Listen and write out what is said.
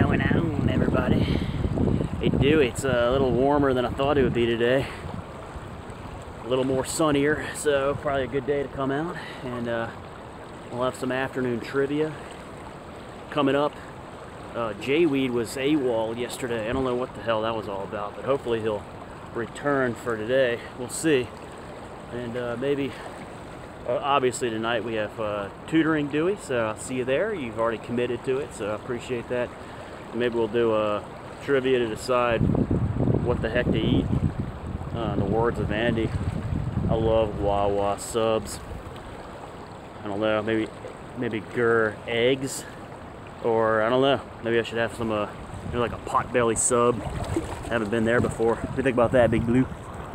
going on, everybody? Hey, Dewey, it's a little warmer than I thought it would be today. A little more sunnier, so probably a good day to come out. And uh, we'll have some afternoon trivia coming up. Uh, Jayweed was AWOL yesterday. I don't know what the hell that was all about, but hopefully he'll return for today. We'll see. And uh, maybe uh, obviously tonight we have uh, tutoring Dewey, so I'll see you there. You've already committed to it, so I appreciate that. Maybe we'll do a trivia to decide what the heck to eat. Uh, the words of Andy, I love Wawa subs. I don't know, maybe maybe Gur eggs, or I don't know. Maybe I should have some uh, like a potbelly sub. haven't been there before. What do you think about that, Big Blue?